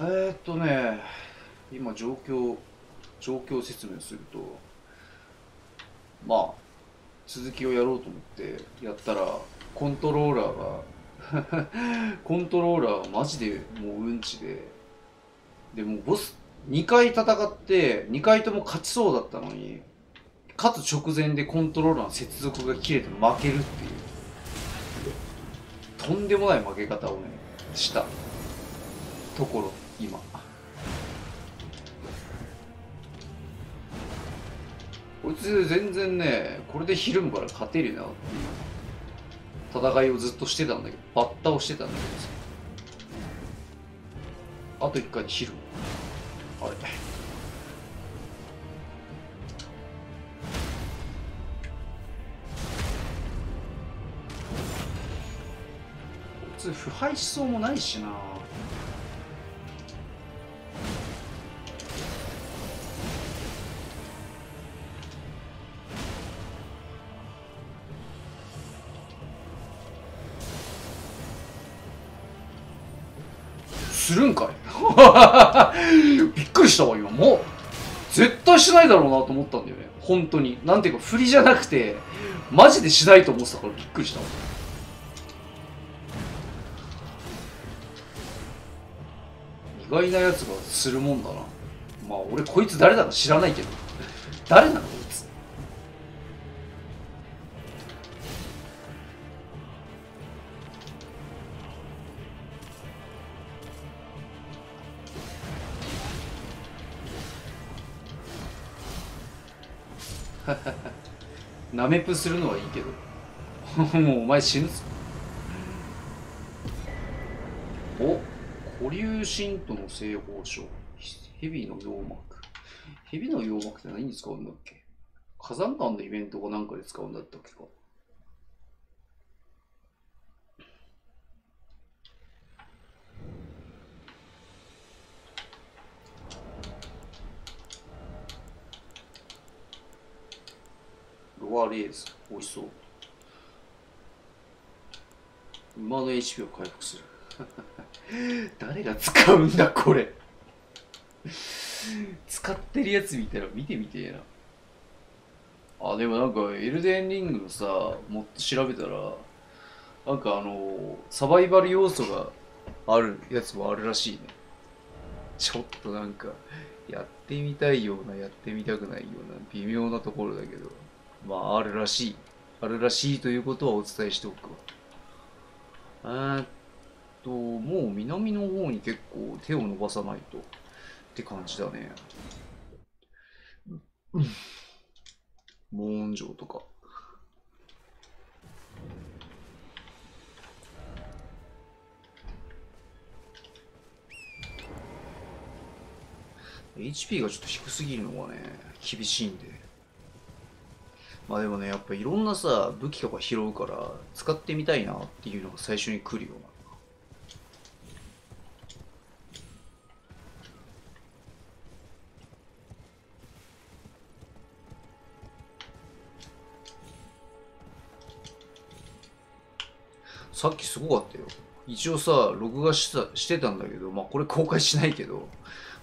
えー、っとね今状況状況説明するとまあ続きをやろうと思ってやったらコントローラーが コントローラーがマジでもううんちででもボス2回戦って2回とも勝ちそうだったのに勝つ直前でコントローラーの接続が切れて負けるっていう。とんでもない負け方をねしたところ。今。こいつ全然ねこれでひるむから勝てるなっていう。戦いをずっとしてたんだけどバッタをしてたんだけどさ。あと一回でひるむ。あれこいつ腐敗しそうもないしなしないだろうなと思ったんだよね。本当に。なんていうか振りじゃなくてマジでしないと思ってたからびっくりした意外なやつがするもんだな。まあ俺こいつ誰だか知らないけど。誰なの？こいつなめぷするのはいいけど。もうお前死ぬぞ。お古流神との製法書。蛇の羊膜。蛇の羊膜って何に使うんだっけ？火山岩のイベントかなんかで使うんだったっけか。ロアレーズ美味しそう。馬の HP を回復する。誰が使うんだこれ。使ってるやつ見たら見てみてえな。あでもなんかエルデンリングのさもっと調べたらなんかあのサバイバル要素があるやつもあるらしいね。ちょっとなんかやってみたいようなやってみたくないような微妙なところだけど。まああるらしい。あるらしいということはお伝えしておくわ。えーっともう南の方に結構手を伸ばさないと。って感じだね。うん。モーン城とか。HP がちょっと低すぎるのがね厳しいんで。まあでもねやっぱいろんなさ武器とか拾うから使ってみたいなっていうのが最初に来るような。さっきすごかったよ。一応さ録画したしてたんだけどまあこれ公開しないけど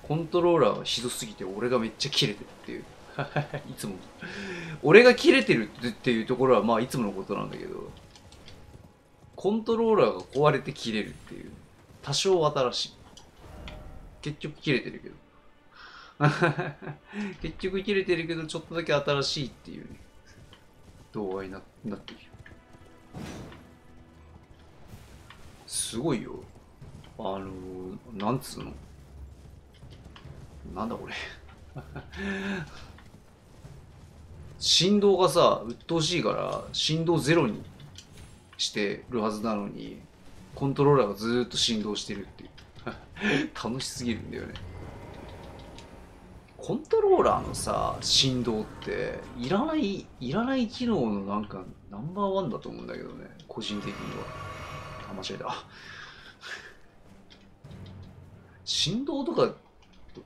コントローラーがひどすぎて俺がめっちゃ切れてるっていう。いつも。俺が切れてるっていうところはまあいつものことなんだけど。コントローラーが壊れて切れるっていう。多少新しい。結局切れてるけど。結局切れてるけどちょっとだけ新しいっていう、ね、動画にななっている。すごいよ。あのなんつうの？なんだこれ。振動がさ鬱陶しいから振動ゼロにしてるはずなのにコントローラーがずーっと振動してるっていう。楽しすぎるんだよね。コントローラーのさ振動っていらないいらない機能のなんかナンバーワンだと思うんだけどね。個人的には。あ間違えた。振動とか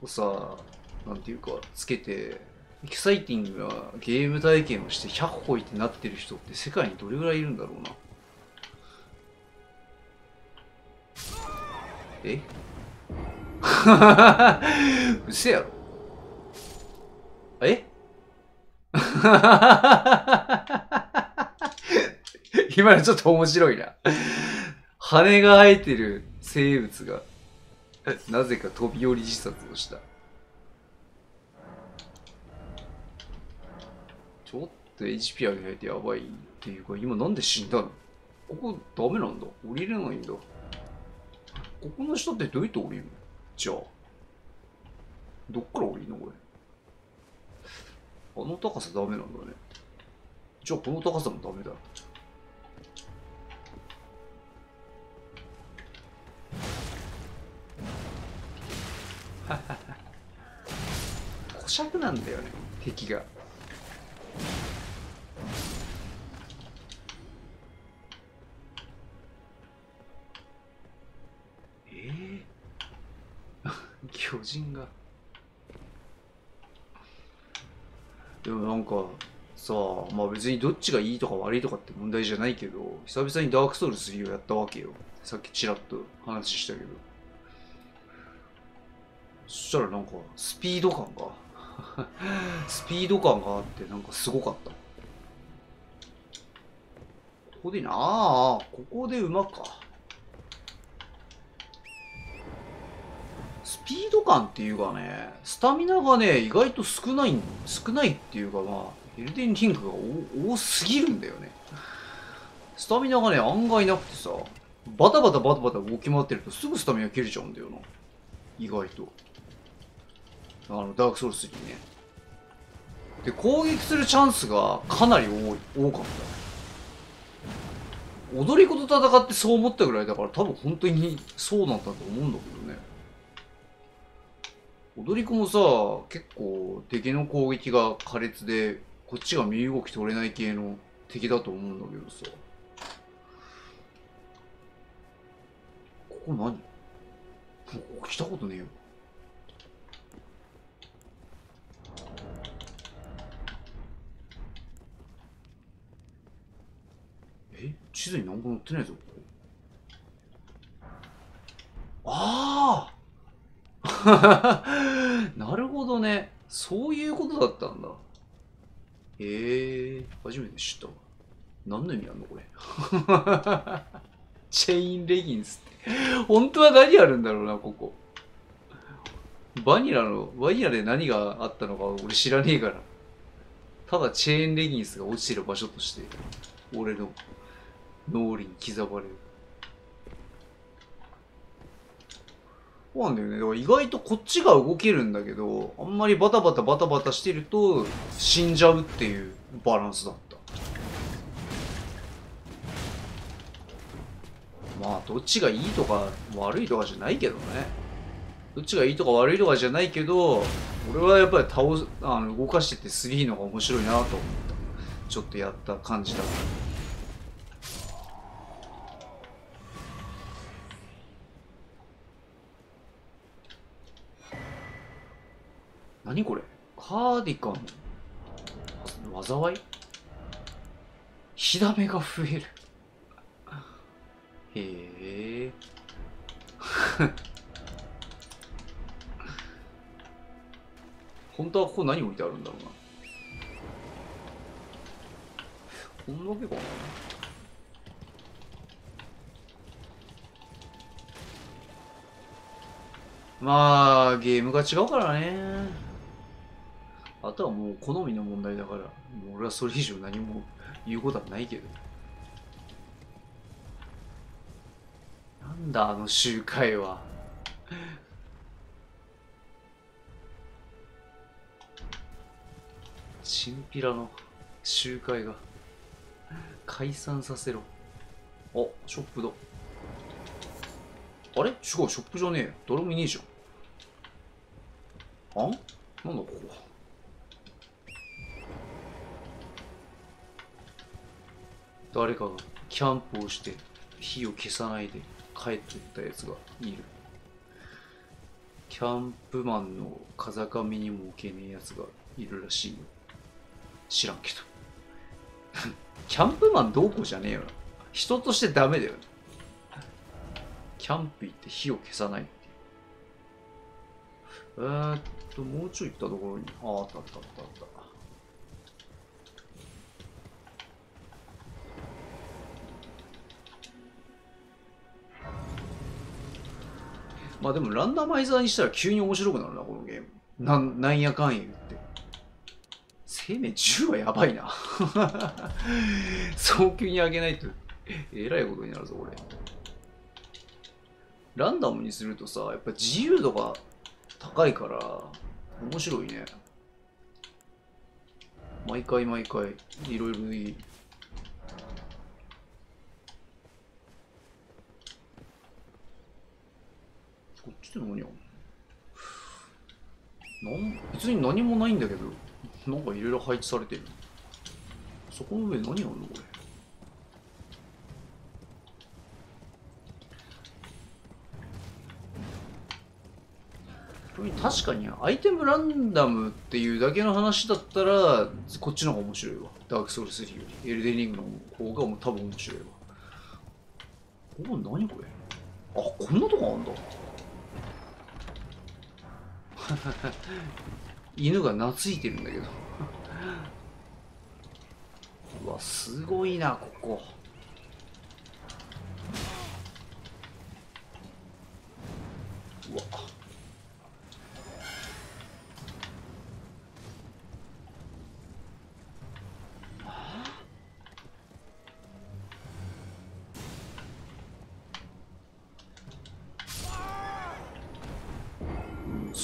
をさなんていうかつけてエキサイティングなゲーム体験をして100歩いってなってる人って世界にどれぐらいいるんだろうなえ？うせやろ。え？今のちょっと面白いな。羽が生えてる生物が、なぜか飛び降り自殺をした。ちょっと HP 上げないとやばいっていうか、今なんで死んだの？ここダメなんだ。降りれないんだ。ここの下ってどうやって降りるの？じゃあ。どっから降りるのこれ？あの高さダメなんだね。じゃあこの高さもダメだ。小尺なんだよね、敵が。巨人が。でもなんかさあまあ別にどっちがいいとか悪いとかって問題じゃないけど久々にダークソウル3をやったわけよ。さっきちらっと話したけど。そしたらなんかスピード感が スピード感があってなんかすごかった。ここでなあここで馬か。スピード感っていうかね、スタミナがね、意外と少ない、少ないっていうかまあ、エルデンリングが多すぎるんだよね。スタミナがね、案外なくてさ、バタバタバタバタ動き回ってるとすぐスタミナ切れちゃうんだよな。意外と。あの、ダークソウル3ね。で、攻撃するチャンスがかなり多い、多かった。踊り子と戦ってそう思ったぐらいだから多分本当にそうなんだと思うんだけどね。踊り子もさ、結構敵の攻撃が苛烈で、こっちが身動き取れない系の敵だと思うんだけどさ。ここ何？ここ来たことねえよ。え？地図に何も載ってないぞ、ここ。ああ なるほどね。そういうことだったんだ。へえ初めて知ったわ。何の意味あんのこれ。チェインレギンスって。本当は何あるんだろうな、ここ。バニラの、バニラで何があったのか俺知らねえから。ただチェーンレギンスが落ちてる場所として、俺の脳裏に刻まれる。そうなんだよね。だから意外とこっちが動けるんだけど、あんまりバタバタバタバタしてると死んじゃうっていうバランスだった。まあ、どっちがいいとか悪いとかじゃないけどね。どっちがいいとか悪いとかじゃないけど、俺はやっぱり倒す、あの、動かしてて3の方が面白いなと思った。ちょっとやった感じだった。何これ？カーディカン。災い？火ダメが増える。へえ。本当はここ何置いてあるんだろうな。こんだけかな。まあゲームが違うからね。あとはもう好みの問題だから、もう俺はそれ以上何も言うことはないけど。なんだあの集会は。チンピラの集会が解散させろ。あ、ショップだ。あれ？違う、ショップじゃねえ。誰もいねえじゃん。あん？なんだここ。誰かがキャンプをして火を消さないで帰っていったやつがいる。キャンプマンの風上にも置けねえやつがいるらしいよ。知らんけど。キャンプマンどうこうじゃねえよな。人としてダメだよキャンプ行って火を消さないって。えー、っと、もうちょい行ったところに、ああ、あったあったあったあった。まあでもランダマイザーにしたら急に面白くなるな、このゲーム。なんなんやかん言って。生命10はやばいな。早急に上げないと、えらいことになるぞ、これ。ランダムにするとさ、やっぱ自由度が高いから、面白いね。毎回毎回、いろいろいい。こっちって何やなん別に何もないんだけど、なんかいろいろ配置されてる。そこの上何あるのこれ。確かにアイテムランダムっていうだけの話だったらこっちの方が面白いわ。ダークソウル3より。エルデンリングの方が多分面白いわ。お何これ？あこんなとこあんだ。犬が懐いてるんだけど。うわすごいなここ。うわ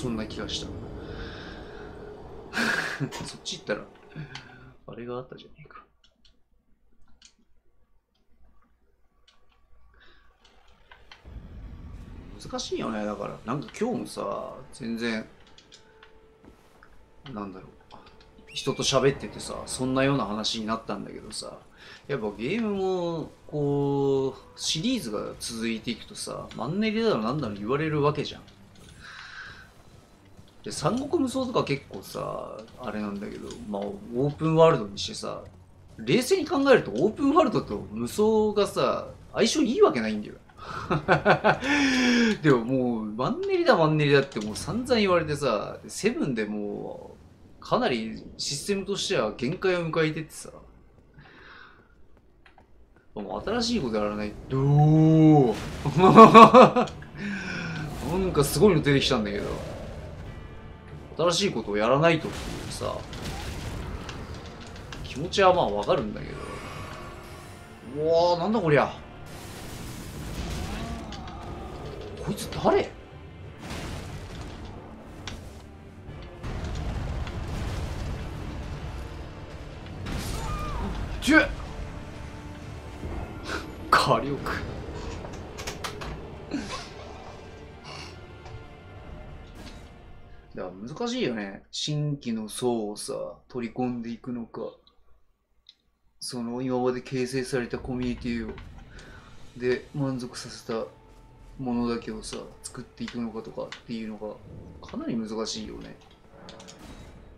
そんな気がしたそっち行ったらあれがあったじゃねえか難しいよねだから。なんか今日もさ全然なんだろう。人と喋っててさそんなような話になったんだけどさ。やっぱゲームもこうシリーズが続いていくとさマンネリだろなんだろ言われるわけじゃん。で三国無双とか結構さあれなんだけどまあオープンワールドにしてさ冷静に考えるとオープンワールドと無双がさ相性いいわけないんだよ。でももうマンネリだマンネリだってもう散々言われてさセブンでもうかなりシステムとしては限界を迎えてってさ。もう新しいことやらない。と なんかすごいの出てきたんだけど。新しいことをやらないとっていうさ。気持ちはまあわかるんだけど。うわーなんだこりゃ。こいつ誰？ちゅ火力。だから難しいよね。新規の層をさ取り込んでいくのか。その今まで形成されたコミュニティを。で満足させたものだけをさ作っていくのかとかっていうのがかなり難しいよね。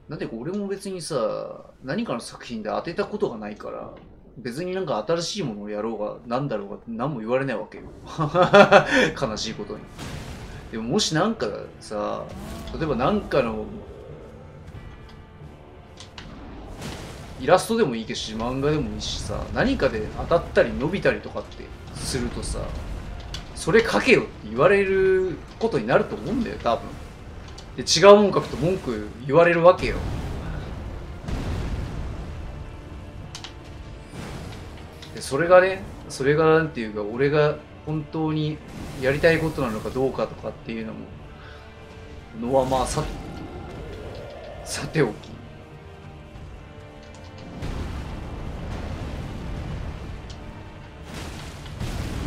だって俺も別にさ何かの作品で当てたことがないから別になんか新しいものをやろうが何だろうが何も言われないわけよ。悲しいことに。でももしなんかさ例えば何かのイラストでもいいけどし漫画でもいいしさ何かで当たったり伸びたりとかってするとさそれ書けよって言われることになると思うんだよ多分。で違うもん書くと文句言われるわけよ。でそれがねそれがなんていうか俺が本当にやりたいことなのかどうかとかっていうのものはまあささておき。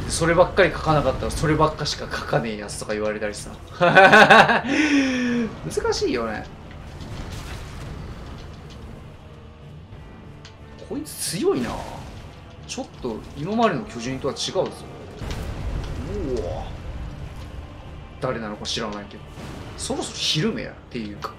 そればっかり書かなかったらそればっかしか書かねえやつとか言われたりさ。難しいよね。こいつ強いな。ちょっと今までの巨人とは違うぞ。おお。誰なのか知らないけど。そろそろ昼目やっていうか。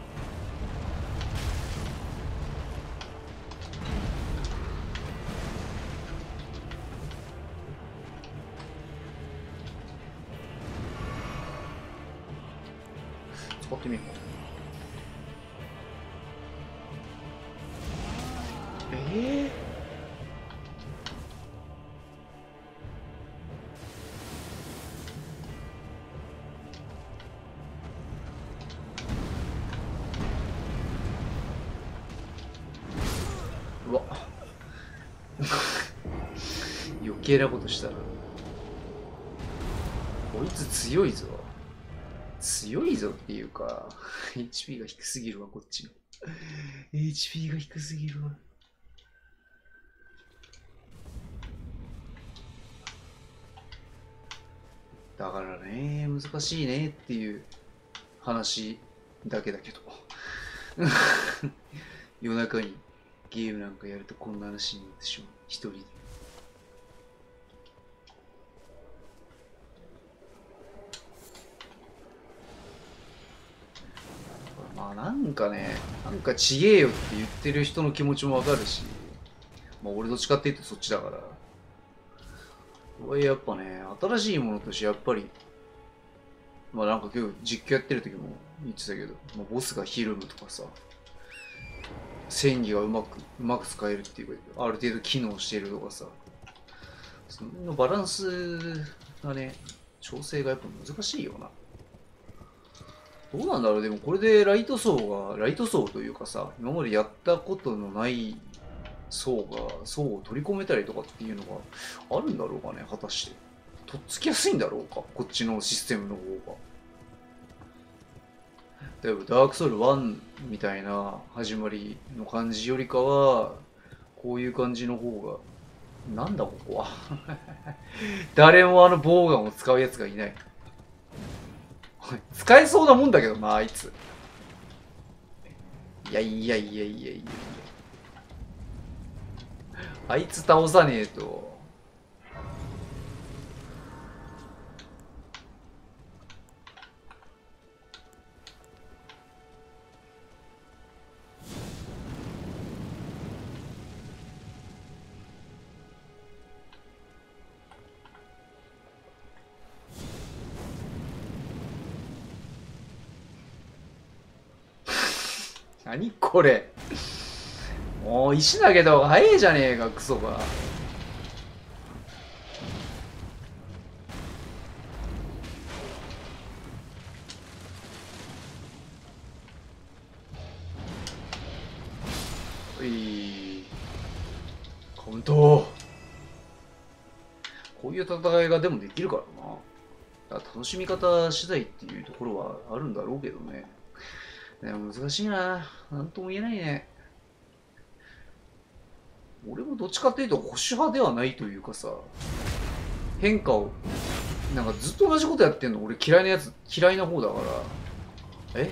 使ってみるかええうわ。余計なことしたな。こいつ強いぞ。強いぞっていうか HP が低すぎるわこっちの。HP が低すぎるわ。だからね難しいねっていう話だけだけど。夜中にゲームなんかやるとこんな話になってしまう。一人でまあなんかねなんかちげえよって言ってる人の気持ちもわかるしまあ俺どっちかって言うとそっちだから。俺やっぱね新しいものとしてやっぱりまあなんか今日実況やってる時も言ってたけど、まあ、ボスがひるむとかさ戦技がうまくうまく使えるっていうかある程度機能してるとかさそのバランスがね調整がやっぱ難しいよな。どうなんだろう。でもこれでライト層がライト層というかさ今までやったことのない層が層を取り込めたりとかっていうのがあるんだろうかね果たして。とっつきやすいんだろうかこっちのシステムの方が。例えばダークソウル1みたいな始まりの感じよりかはこういう感じの方がなんだここは。誰もあのボウガンを使うやつがいない。使えそうなもんだけどなあいつ。いやいやいやいやいやいや。あいつ倒さねえと。何これ。もう石投げた方が早いじゃねえかクソが。うい。カウント。こういう戦いがでもできるからな。楽しみ方次第っていうところはあるんだろうけどね。でも難しいな。なんとも言えないね。俺もどっちかっていうと保守派ではないというかさ。変化をなんかずっと同じことやってんの。俺嫌いなやつ嫌いな方だから。え？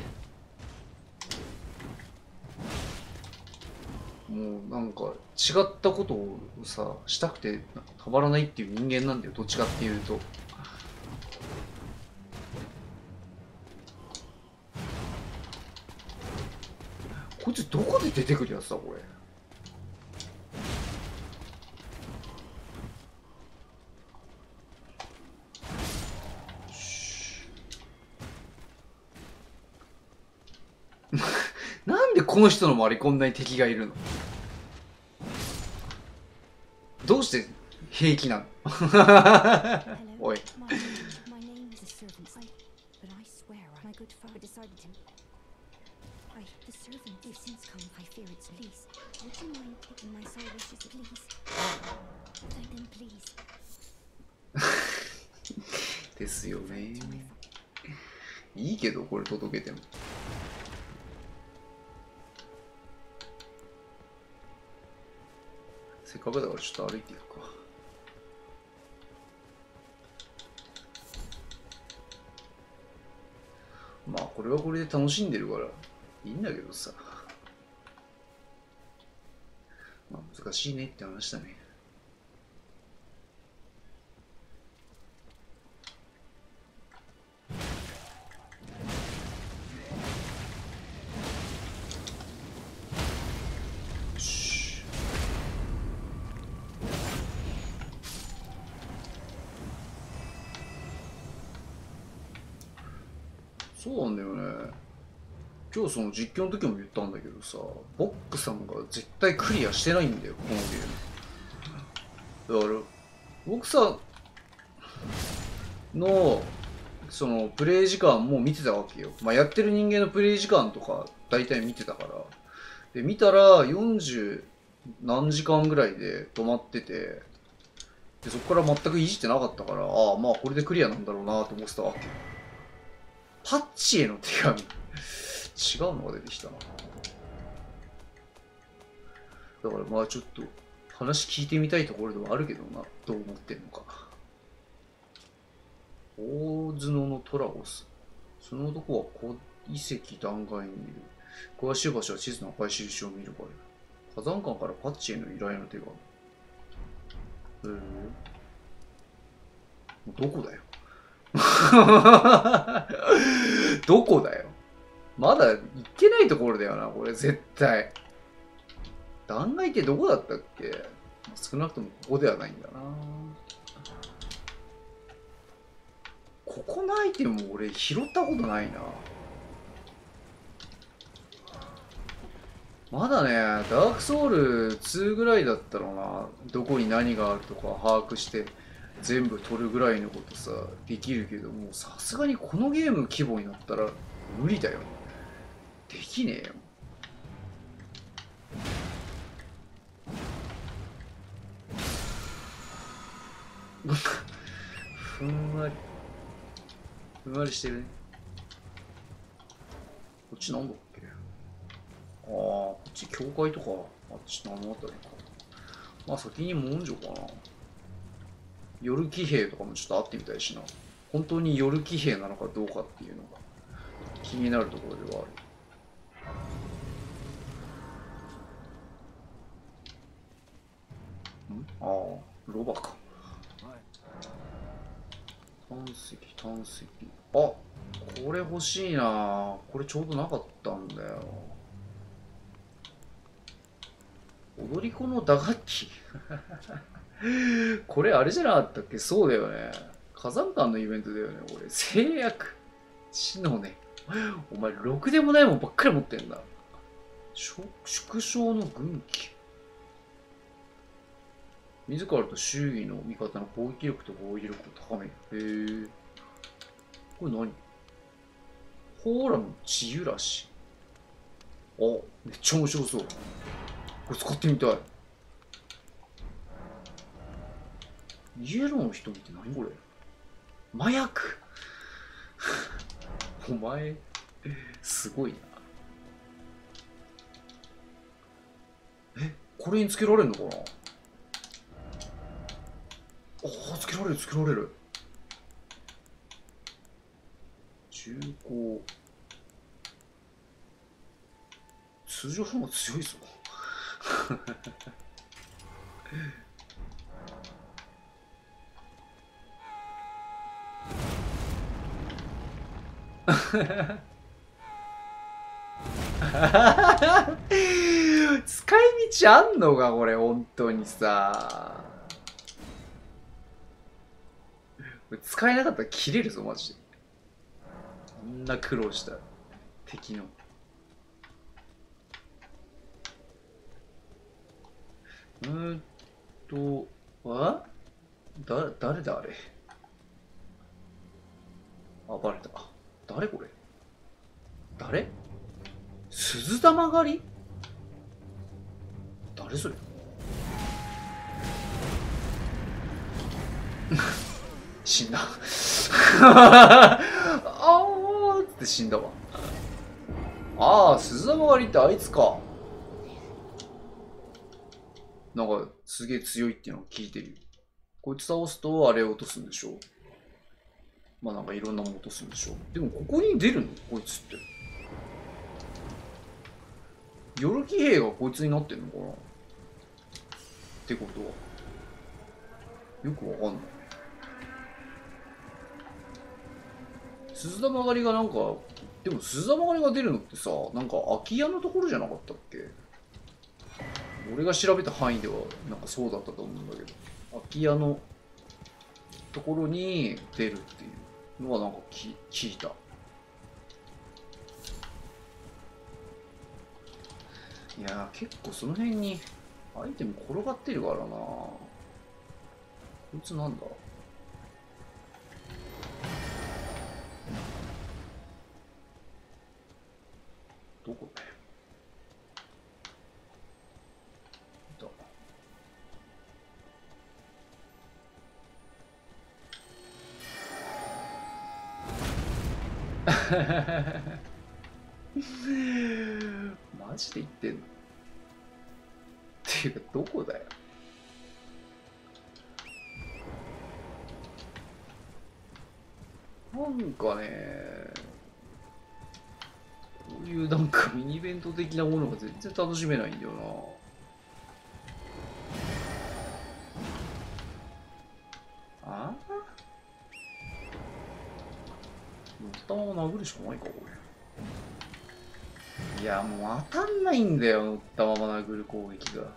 もうなんか違ったことをさしたくてたまらないっていう人間なんだよ。どっちかっていうと。こいつどこで出てくるやつだこれ。なんでこの人の周りこんなに敵がいるの？どうして平気なの？おい Sorry, the servant, you've since come, I fear it's please. Would you mind taking my soul wishes, please? Would then please? ですよねいいけどこれ届けてもせっかくだからちょっと歩いていくかまあこれはこれで楽しんでるからいいんだけどさ。まあ難しいねって話だね。そうなんだよね。今日その実況の時も言ったんだけどさボックさんが絶対クリアしてないんだよこのゲーム。だからボックさんのそのプレイ時間も見てたわけよ、まあ、やってる人間のプレイ時間とか大体見てたから。で見たら40何時間ぐらいで止まっててでそこから全くいじってなかったからああまあこれでクリアなんだろうなと思ってたわけパッチへの手紙。違うのが出てきたな。だからまあちょっと話聞いてみたいところではあるけどな。どう思ってんのか。大角のトラゴスその男は古遺跡断崖にいる。詳しい場所は地図の赤い印を見る場合火山館からパッチへの依頼の手紙へえ。どこだよ。どこだよまだ行ってないところだよなこれ絶対。断崖ってどこだったっけ？少なくともここではないんだな。ここのアイテム俺拾ったことないな。まだねダークソウル2ぐらいだったろうな。どこに何があるとか把握して全部取るぐらいのことさできるけどもさすがにこのゲーム規模になったら無理だよできねえよ。ふんわりふんわりしてるね。こっちなんだっけ？ああこっち教会とかあっち何のあたりか。まあ先に文書かな。夜騎兵とかもちょっと会ってみたいしな。本当に夜騎兵なのかどうかっていうのが気になるところではある。ああロバか。胆石胆石。あこれ欲しいな。これちょうどなかったんだよ。踊り子の打楽器。これあれじゃなかったっけ？そうだよね。火山館のイベントだよね俺。制約。死のね。お前ろくでもないもんばっかり持ってんだ。縮縮小の軍旗。自らと周囲の味方の攻撃力と防御力を高める。へえ。これ何？ホーラム治癒らし。あ、めっちゃ面白そう。これ使ってみたい。イエローの瞳って何これ？麻薬 お前、すごいな。え、これにつけられるのかな？ああ、つけられる、つけられる。重厚。通常の方が強いぞ。使い道あんのかこれ本当にさ使えなかったら切れるぞマジで。こんな苦労した敵の。うんとあだ誰だあれ？あバレた。誰これ？誰？鈴玉狩り？誰それ？死んだ。あーって死んだわ。ああ鈴玉狩りってあいつか。なんかすげえ強いっていうのを聞いてる。こいつ倒すとあれを落とすんでしょ。まあなんかいろんなもの落とすんでしょ。でもここに出るの？こいつって。夜騎兵がこいつになってんのかな？ってことは。よくわかんない。鈴玉がりがなんかでも鈴玉がりが出るのってさなんか空き家のところじゃなかったっけ？俺が調べた範囲ではなんかそうだったと思うんだけど。空き家のところに出るっていうのはなんかき聞いた。いや結構その辺にアイテム転がってるからな。こいつなんだ？マジで言ってんの？っていうかどこだよ？なんかねこういうなんかミニイベント的なものが全然楽しめないんだよな。かないかこれい。やもう当たんないんだよ乗ったまま殴る攻撃が。も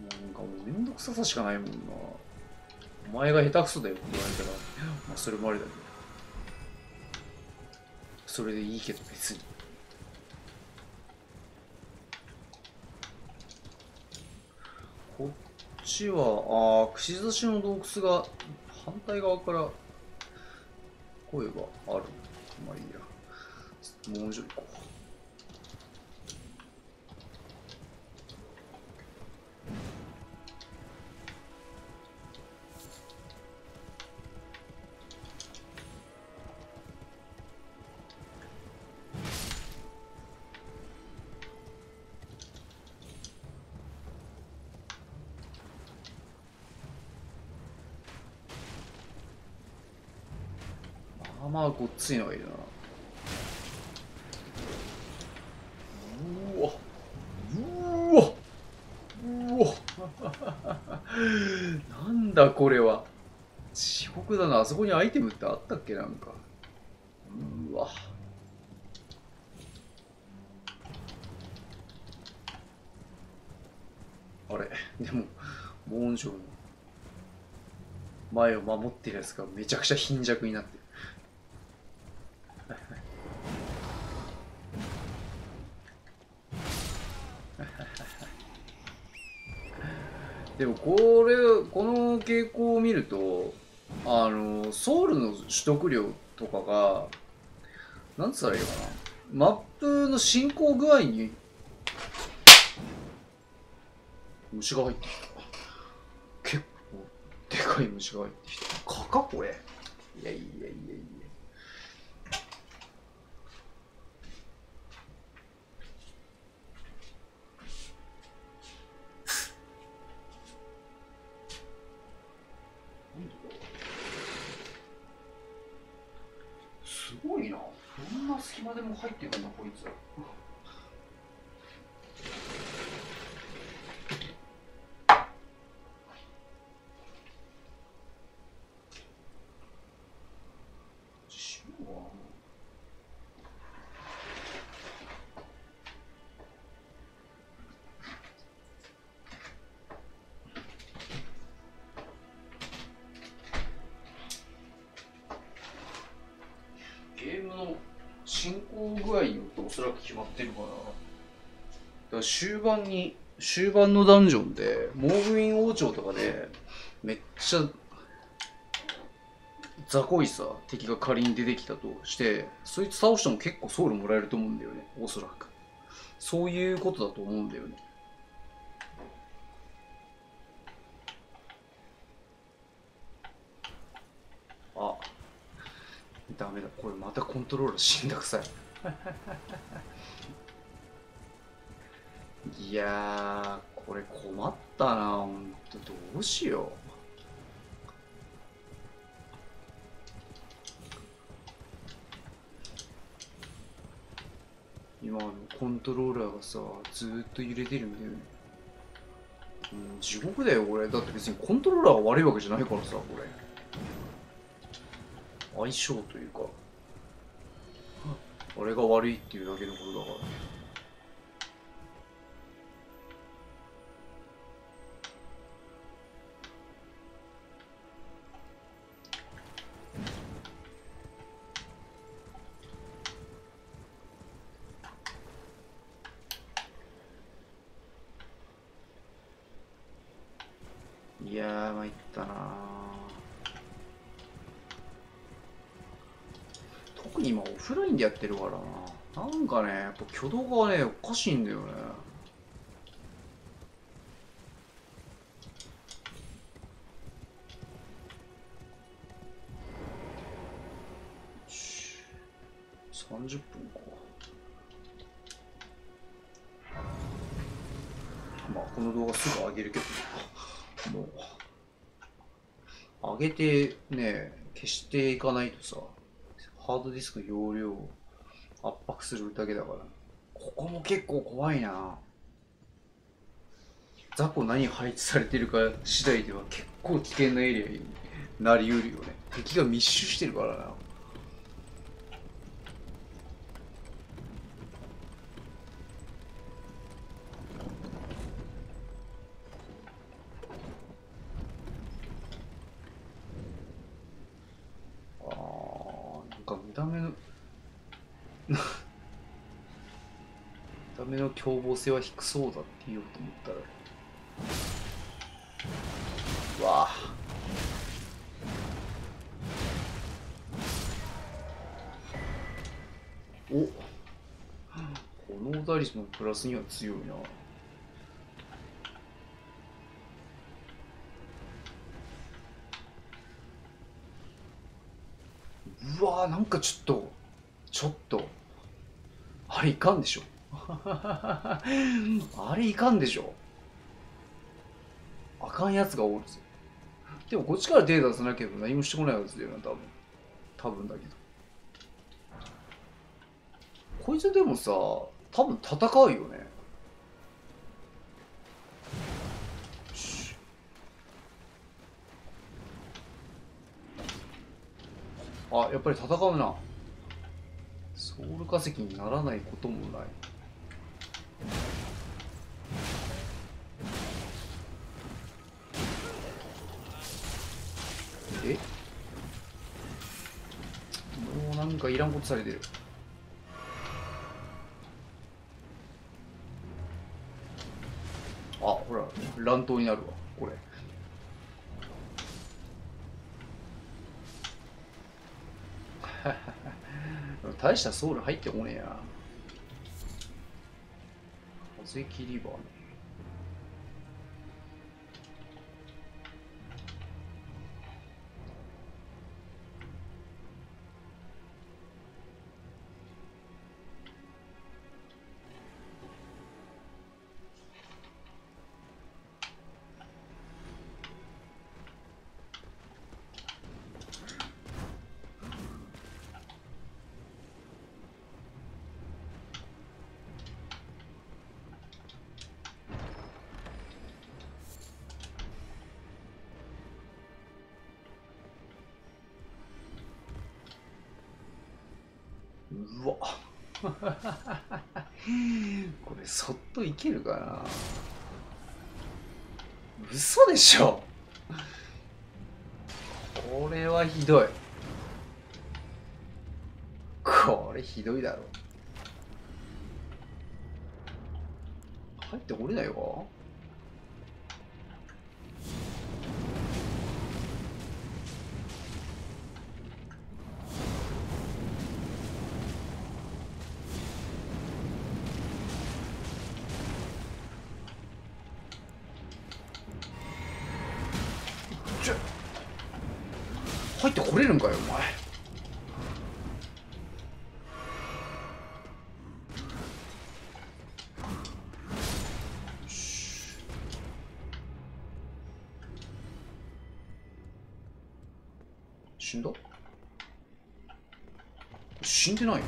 うなんかもうめんどくささしかないもんな。お前が下手くそだよって言われたらまあそれもありだけど。それでいいけど別に。こっちはああ串刺しの洞窟が反対側から声がある。まあいいや。もうちょい行こう。まあごっついのがいるな。うわうわうわ なんだこれは。地獄だな。あそこにアイテムってあったっけなんか。うわ。あれでもモーン城の前を守ってるやつがめちゃくちゃ貧弱になってるでもこれこの傾向を見るとあのソウルの取得量とかがなんつったらいいのかな。マップの進行具合に虫が入ってきた。結構でかい虫が入ってきた。かかこれ？いやいやいやっていうのなこいつは。行具合によっておそらく決まってるかな。だから終盤に終盤のダンジョンでモーグイン王朝とかでめっちゃ雑魚いさ敵が仮に出てきたとしてそいつ倒しても結構ソウルもらえると思うんだよね。おそらく。そういうことだと思うんだよね。あダメだ。これまたコントロール死んだくさい。いやこれ困ったなほんとどうしよう。今のコントローラーがさずっと揺れてるんだよね。うん地獄だよこれ。だって別にコントローラーが悪いわけじゃないからさこれ。相性というか。俺が悪いっていうだけのことだから。やってるからな。なんかねやっぱ挙動がねおかしいんだよね。30分か。まあこの動画すぐ上げるけどもう上げてね消していかないとさハードディスク容量圧迫するだけだから。ここも結構怖いな。雑魚何配置されてるか次第では結構危険なエリアになりうるよね。敵が密集してるからな。あーなんか見た目の見た目の凶暴性は低そうだって言おうと思ったら。うわあ。お。炎打率もプラスには強いな。うわーなんかちょっとちょっとあれいかんでしょ あれいかんでしょ。あかんやつがおるぞでもこっちから手出さなければ何もしてこないはずだよな多分。多分だけど。こいつでもさ多分戦うよね。あやっぱり戦うな。ソウル化石にならないこともないえもうなんかいらんことされてる。あほら乱闘になるわこれ。大したソウル入ってこねえや。風切り場ねうわ。これそっといけるかな。嘘でしょ。これはひどい。これひどいだろ。入ってこれないわ。んでないよ。ね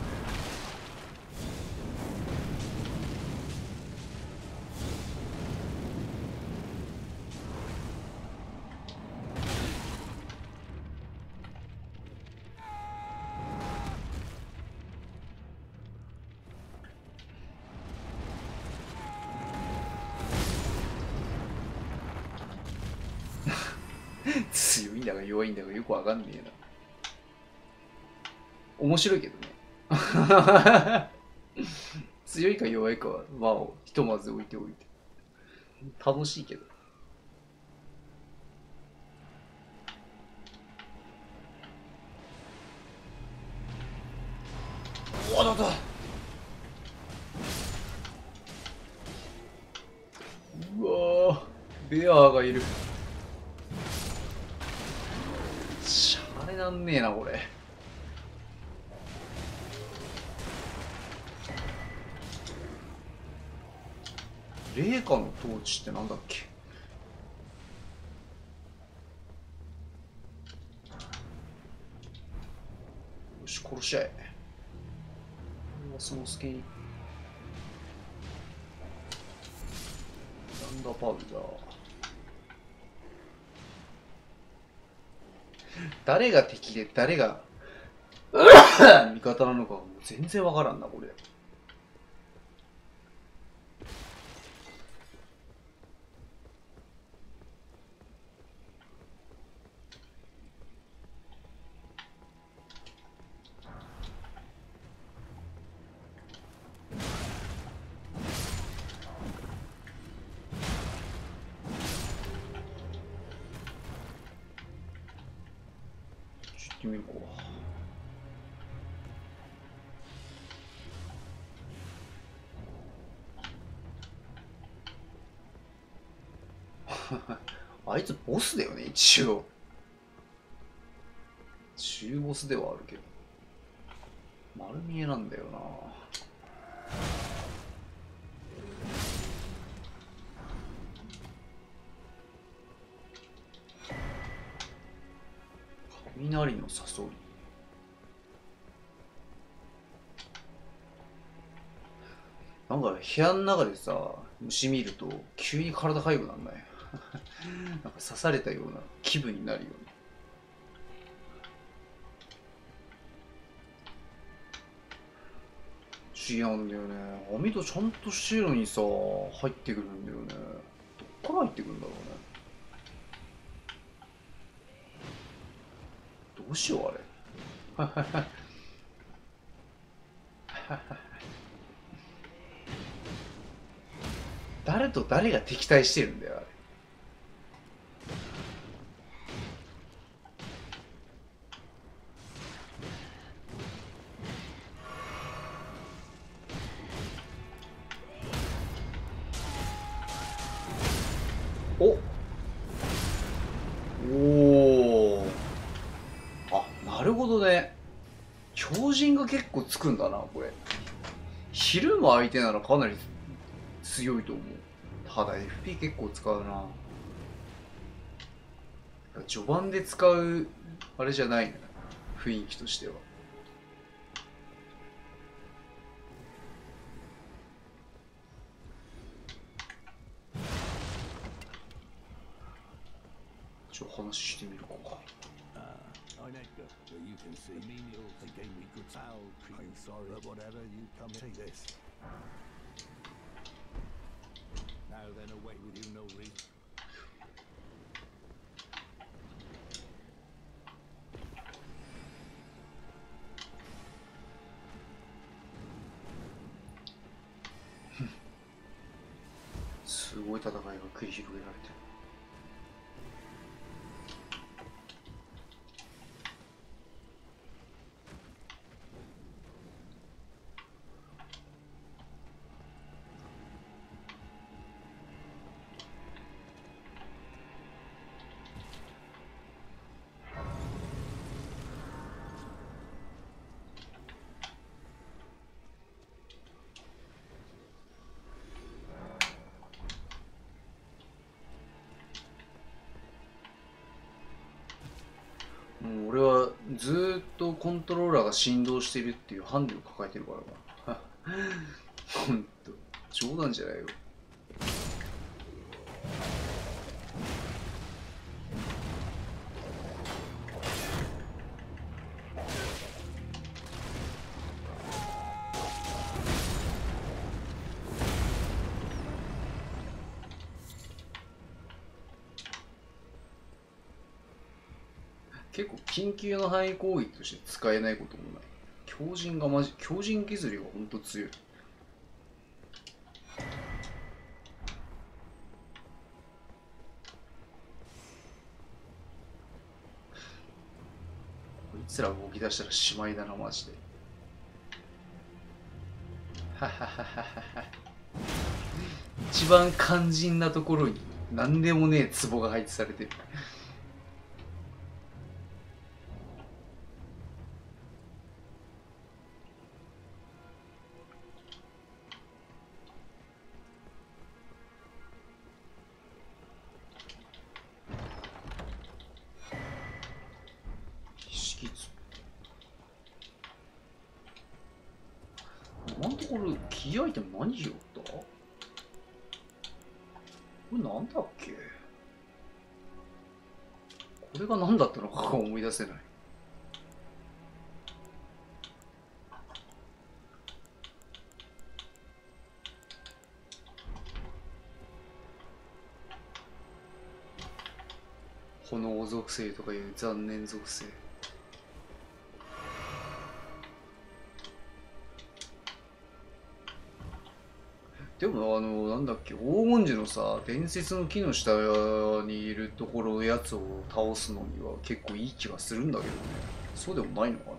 強いんだか弱いんだかよくわかんねえな。面白いけど。強いか弱いかは、まあ、ひとまず置いておいて。楽しいけど。おだだうわベアーがいるしゃれなんねえなこれ。霊下の統治ってなんだっけ？よし殺しちゃえその隙に。ランダーパウダー誰が敵で誰が味方なのか全然わからんなこれボスだよね一応。中ボスではあるけど。丸見えなんだよな。雷の誘い。なんか部屋の中でさ虫見ると急に体痒くなんない？なんか刺されたような気分になるよね。不思議なんだよね。網戸ちゃんとしてるのにさ入ってくるんだよね。どっから入ってくるんだろうね。どうしようあれ。誰と誰が敵対してるんだよあれ。結構つくんだなこれ。昼も相手ならかなり強いと思う。ただ FP 結構使うな。序盤で使うあれじゃないな雰囲気としては。ちょ話してみるか。Uh, I know, so you can see menials they gave me good foul I'm sorry, but whatever you come take this. Now then, away with you, no reason. すごい戦いが繰り広げられてる とコントローラーが振動してるっていうハンデを抱えてるからな。ほんと冗談じゃないよ。結構緊急の範囲攻撃として使えないこともない。強靭がマジ強靭削りがほんと強い。こいつら動き出したらしまいだなマジで。一番肝心なところに何でもねえ壺が配置されてる。出せない。炎属性とかいう残念属性。でもあのなんだっけ黄金寺のさ伝説の木の下にいるところのやつを倒すのには結構いい気がするんだけどね。そうでもないのかな？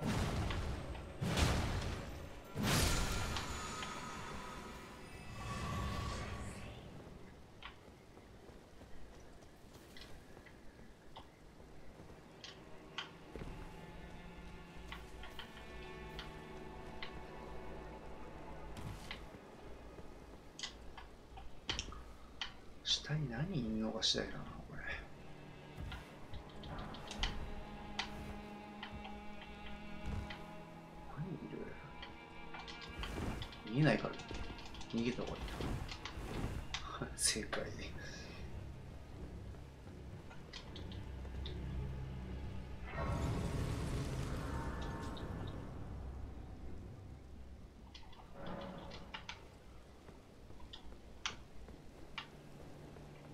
正解。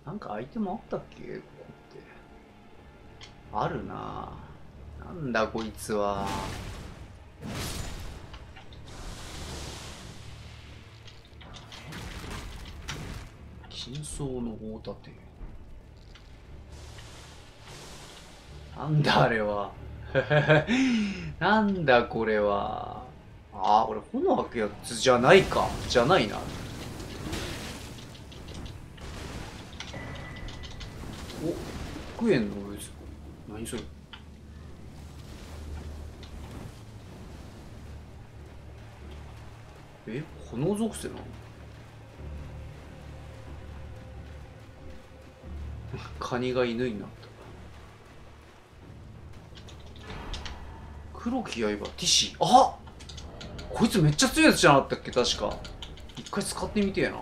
なんかアイテムあったっけ？ここって。あるな。なんだこいつは。層の大盾。なんだあれは。なんだこれは。ああ俺炎吐くやつじゃないか。じゃないな。お黒煙の渦何それ。え炎属性なの？カニが犬になった。黒き刃ティシー。あこいつめっちゃ強いやつじゃなかったっけ？確か。一回使ってみてえな。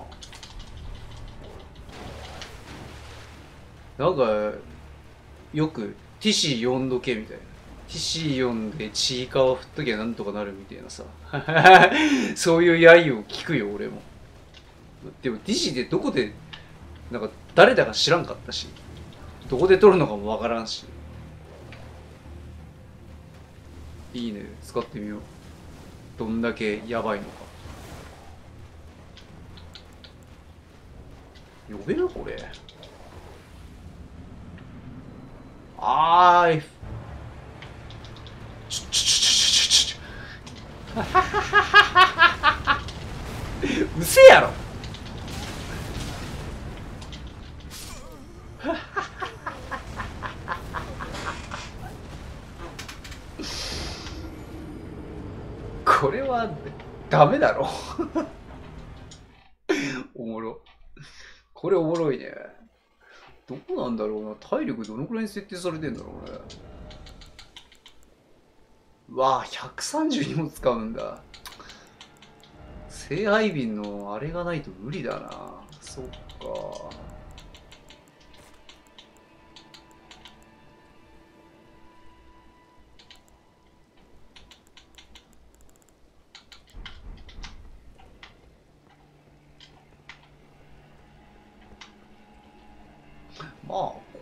なんかよくティシ読んどけみたいな。ティシ読んでちいかわ振っときゃなんとかなるみたいなさ。そういうやいを聞くよ俺も。でもティシーってどこでなんか誰だか知らんかったし。どこで取るのかもわからんし。いいね。使ってみよう。どんだけやばいのか。呼べるこれ。あーい。ちょちょちょちょちょちょ うせやろこれはダメだろ。おもろ。これおもろいね。どうなんだろうな。体力どのくらいに設定されてんだろうね。うわあ130にも使うんだ。聖杯瓶のあれがないと無理だな。そっか。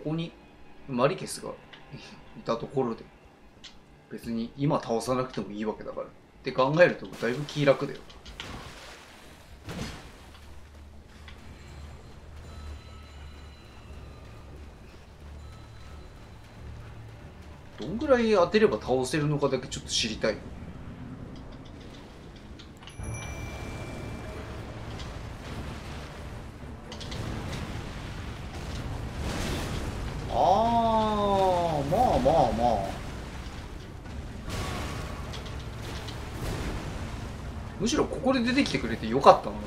ここにマリケスがいたところで別に今倒さなくてもいいわけだからって考えるとだいぶ気楽だよ。どんぐらい当てれば倒せるのかだけちょっと知りたいむしろここで出てきてくれてよかったな。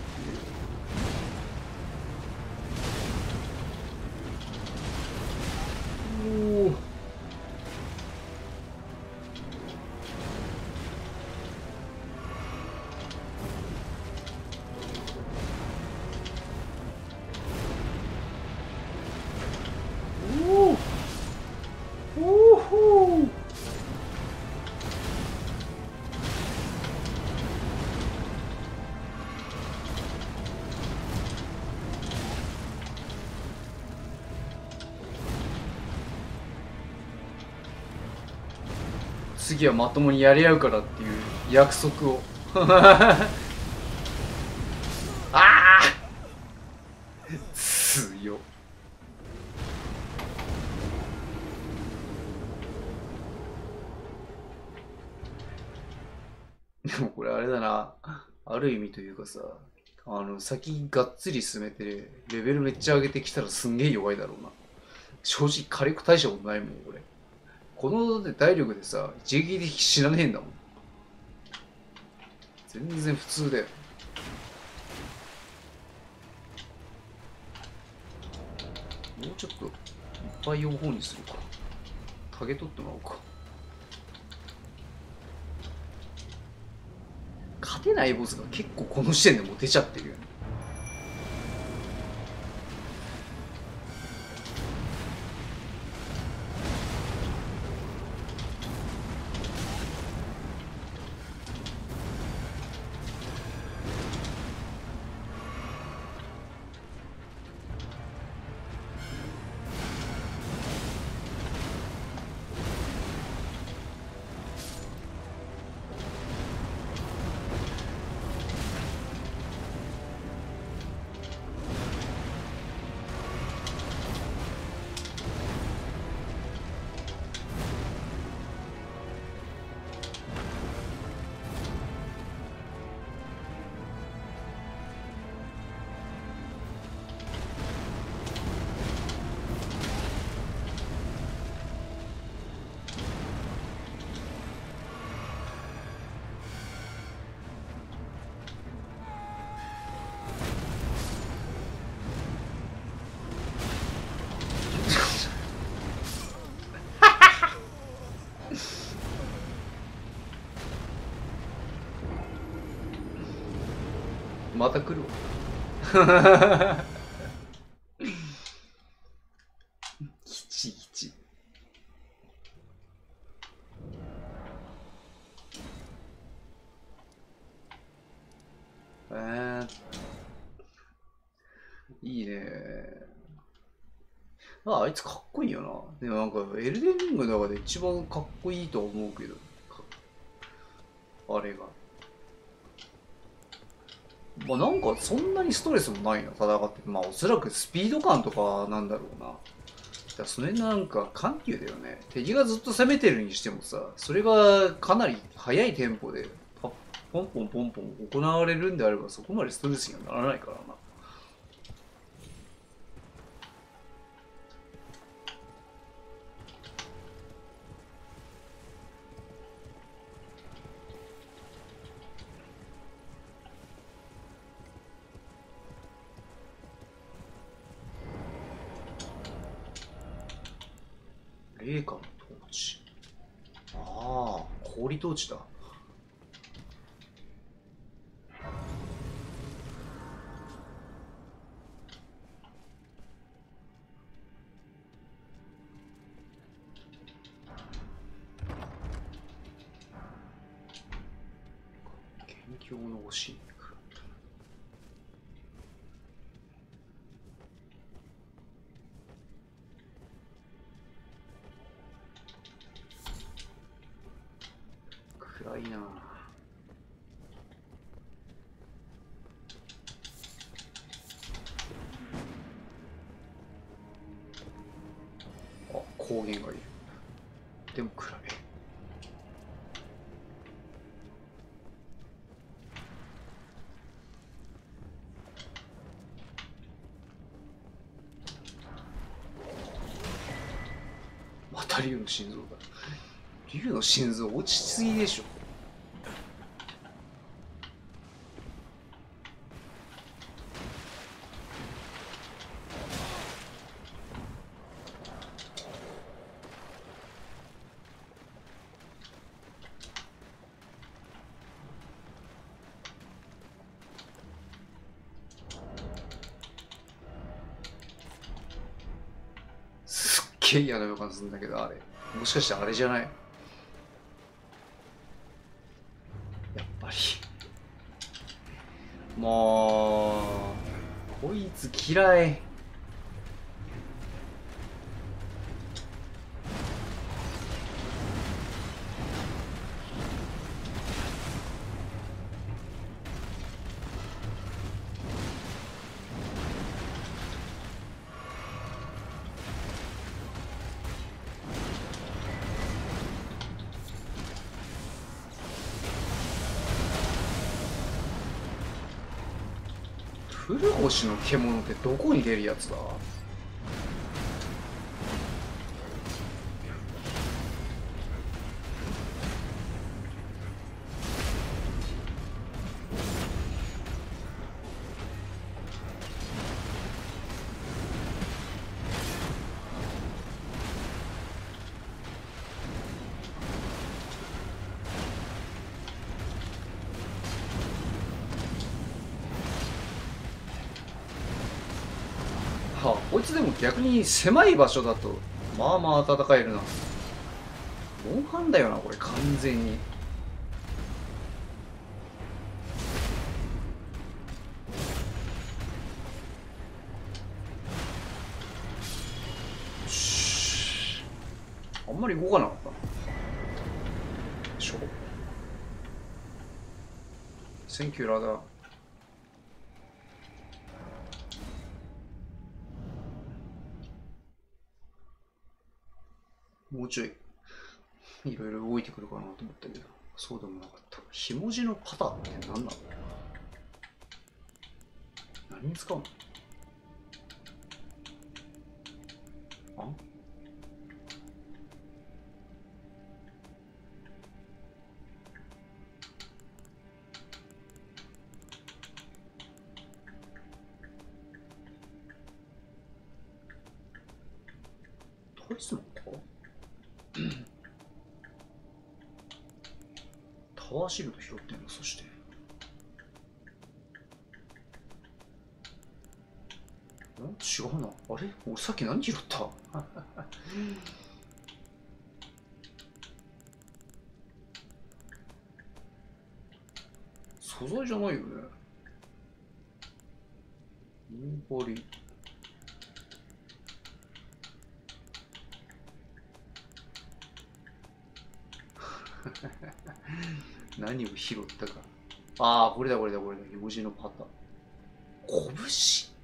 次はまともにやり合うからっていう約束を。ああ！強っ。でもこれあれだな。ある意味というかさあの先がっつり進めてレベルめっちゃ上げてきたらすんげえ弱いだろうな。正直火力大したことないもん俺この体力でさ一撃で死なねえんだもん。全然普通だよ。もうちょっといっぱい用法にするか。影取ってもらおうか。勝てないボスが結構この時点でもう出ちゃってるよね。また来るわ。きちきち。えー、いいね。ああいつかっこいいよな。でもなんかエルデンリングの中で一番かっこいいとは思うけどかあれがまあなんかそんなにストレスもないな戦ってまあおそらくスピード感とかなんだろうな。だからそれなんか緩急だよね。敵がずっと攻めてるにしてもさそれがかなり速いテンポでポンポンポンポン行われるんであればそこまでストレスにはならないからな。氷トーチだの心臓が。竜の心臓落ちすぎでしょ。すっげえ嫌な予感するんだけど、あれ。もしかしてあれじゃない？やっぱり。もうこいつ嫌い。星の獣ってどこに出るやつだ？逆に狭い場所だとまあまあ戦えるな。モンハンだよなこれ完全に。あんまり動かなかった。しょセンキューラー。もうちょい、いろいろ動いてくるかなと思ったけど、そうでもなかった。ひもじのパターって何なの何に使うの？タワーシールド拾ってんのそして。ん違うなあれ？俺さっき何拾った？素材じゃないよね。インポリ。何を拾ったか。ああ、これだこれだこれだ。絵文字のパターン。拳？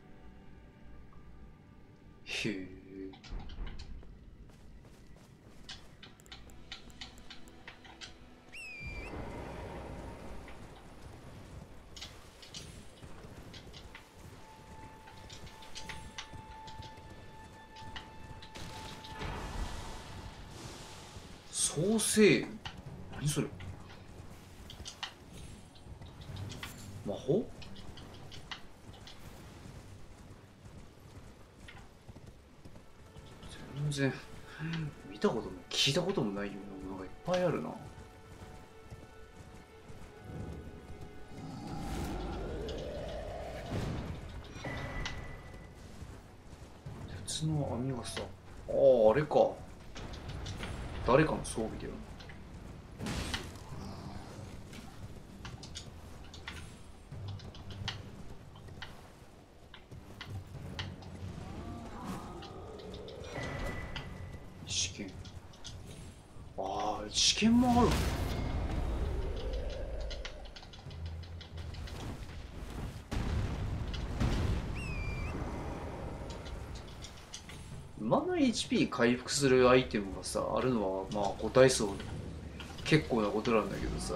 へえ。HP 回復するアイテムがさあるのはまあ個体数結構なことなんだけどさ。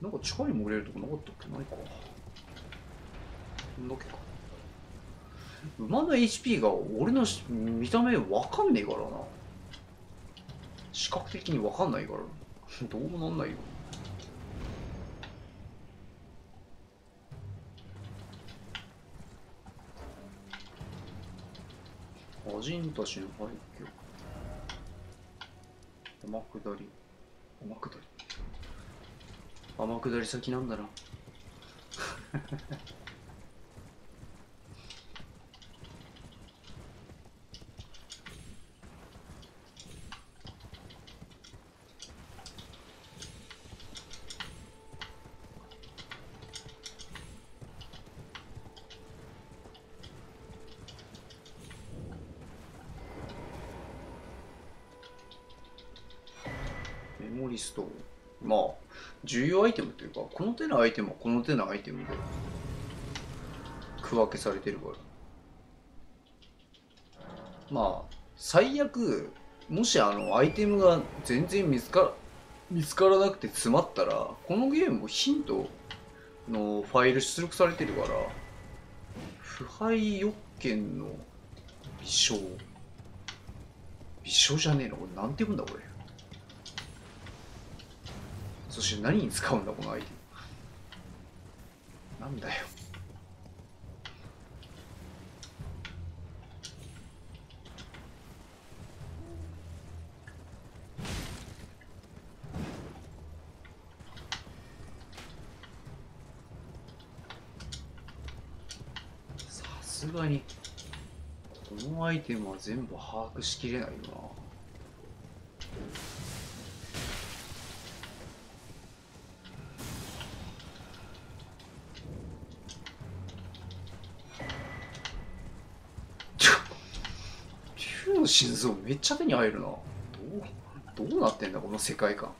なんか地下に潜れるとこなかったっけ？ないか。こんだけか。馬の HP が俺の見た目わかんねえからな。視覚的にわかんないからどうもなんないよ。個人たちの廃墟。天下り。天下り。天下り先なんだなメモリストーンまあ重要アイテムというかこの手のアイテムはこの手のアイテムで区分けされてるから。まあ最悪もしあのアイテムが全然見つから見つからなくて詰まったらこのゲームもヒントのファイル出力されてるから腐敗欲見の微笑微笑じゃねえの？これなんて言うんだこれ。そして何に使うんだこのアイテム。なんだよ。さすがにこのアイテムは全部把握しきれないよなちょ竜の心臓めっちゃ手に入るな。どうどうなってんだこの世界観。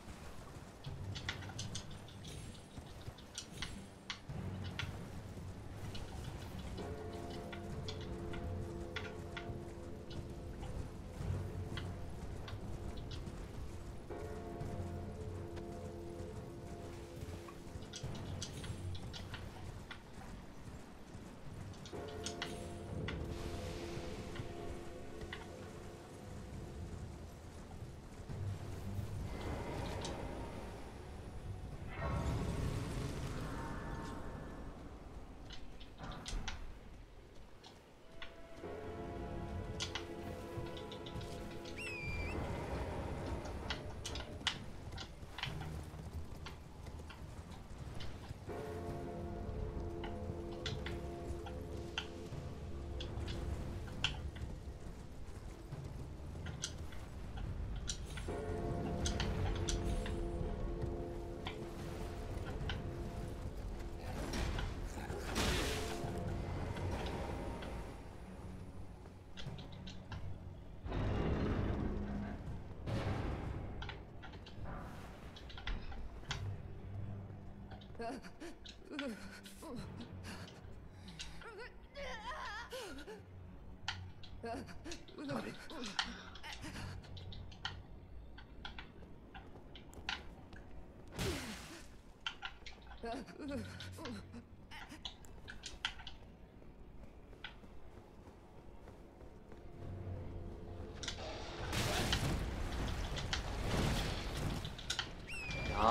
や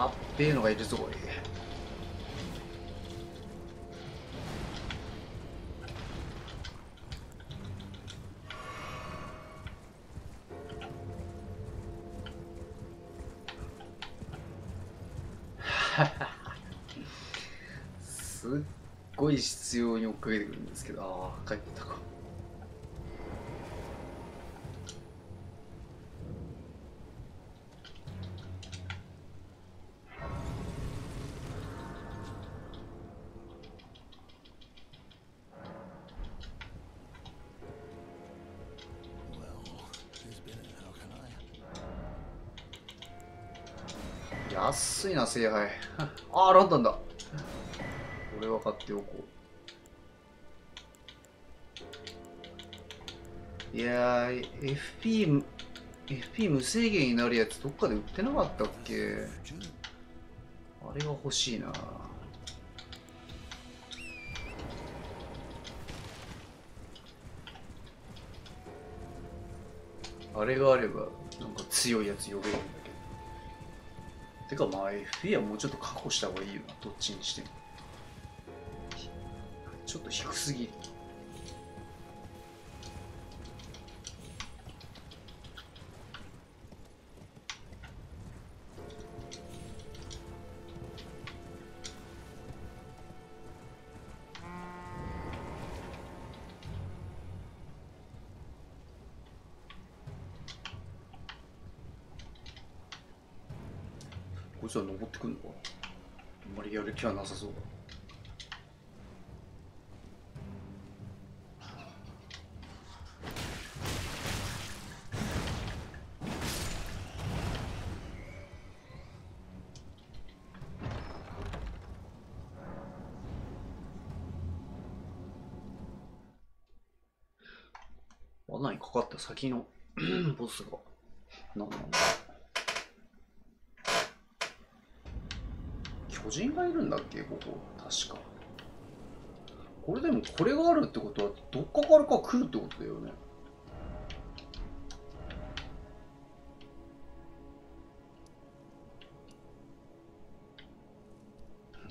っべえのがいるぞおああ帰ってたか。安いな聖杯。ああランタンだ。これは買っておこういやー FP FP 無制限になるやつどっかで売ってなかったっけ？あれが欲しいな。あれがあればなんか強いやつ呼べるんだけど。てかまあ FP はもうちょっと確保した方がいいよなどっちにしても。ちょっと低すぎる。つは登ってくるのかあんまりやる気はなさそうだ。罠にかかった先の ボスが。何なんだ？人がいるんだっけここ確か。これでもこれがあるってことはどっかからか来るってことだよね。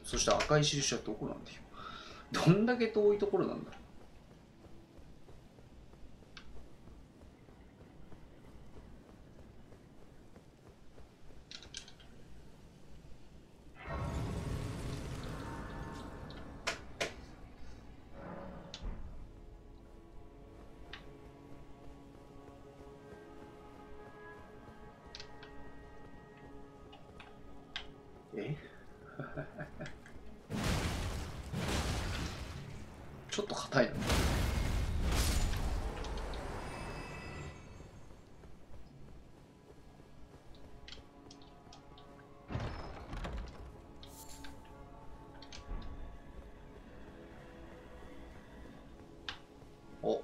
そして赤い印はどこなんだよ。どんだけ遠いところなんだ。ちょっと硬いな。お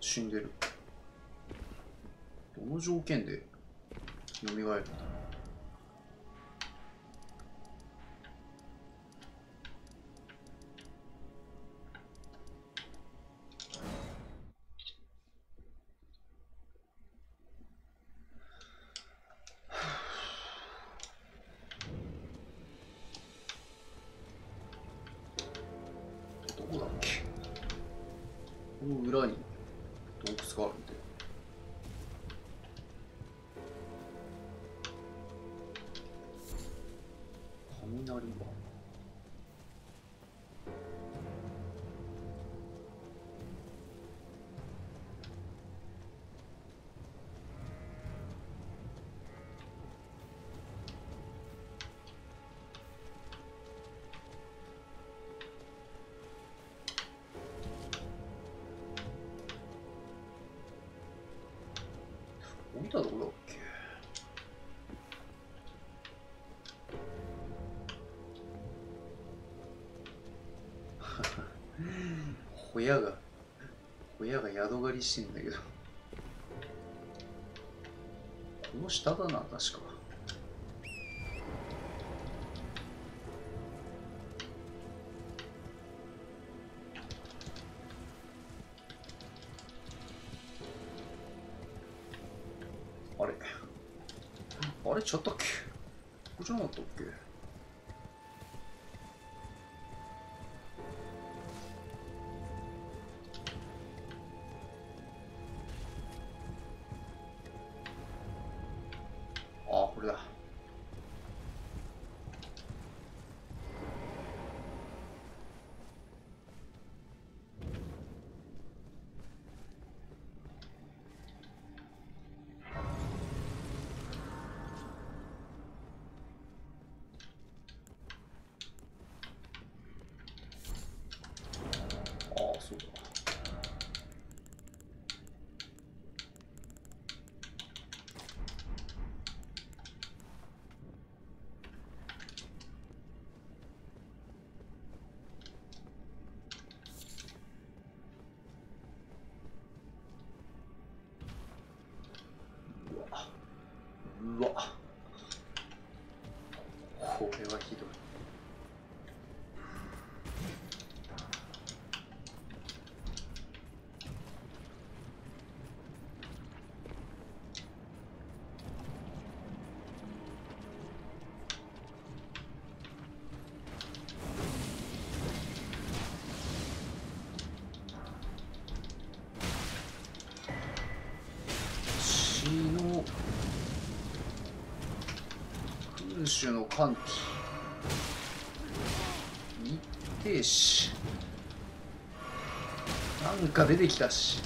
死んでる。どの条件で蘇るんだ小屋が小屋が宿狩りしてんだけど。この下だな確か。あれ。あれちゃったっけ。ここじゃなかったっけ？うわ。これはひどい。州の歓喜。一定しなんか出てきたし。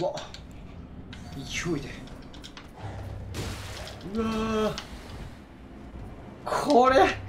うわ。勢いで。うわー。これ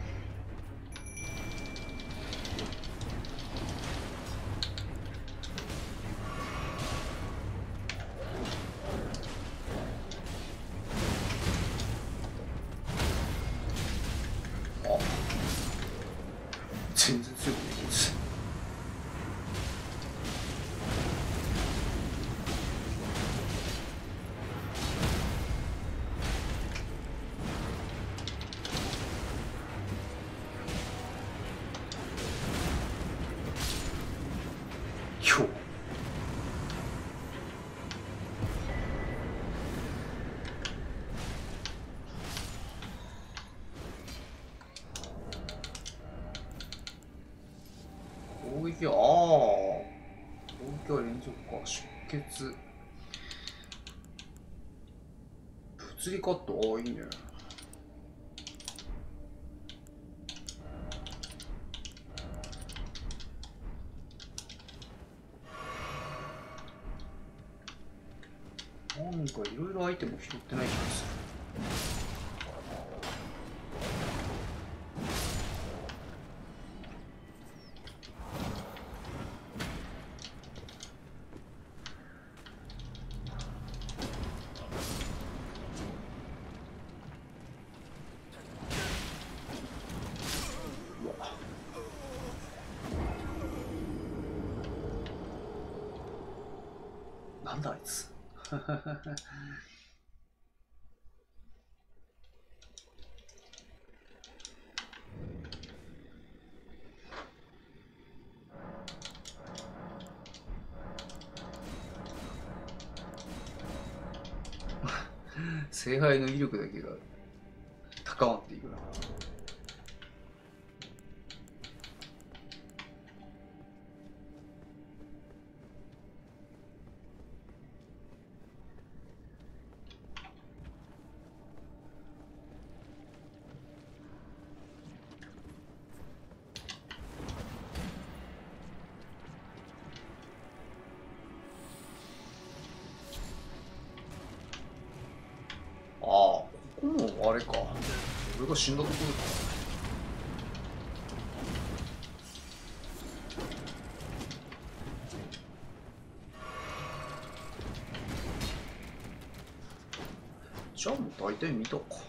カットああいいね。なんだあいつ。聖杯の威力だけが。あるあれか。俺が死んだところかじゃあもう大体見たか。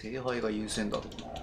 聖杯が優先だろうな。